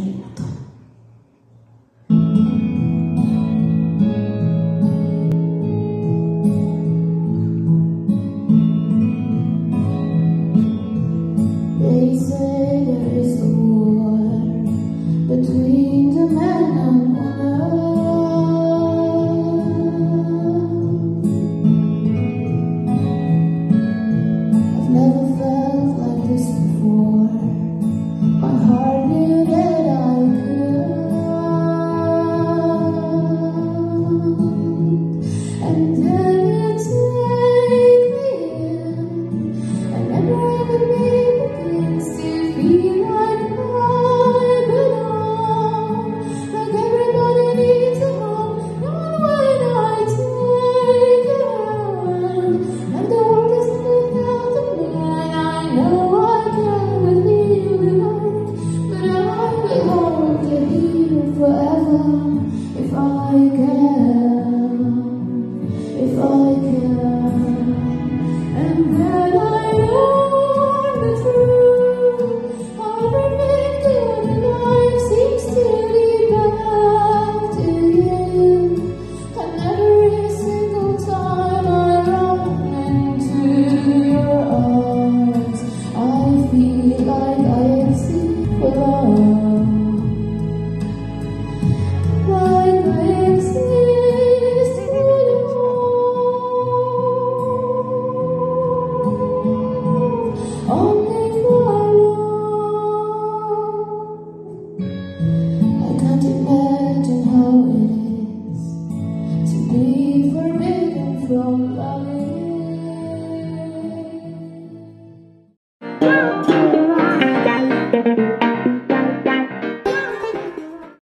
They and Oh.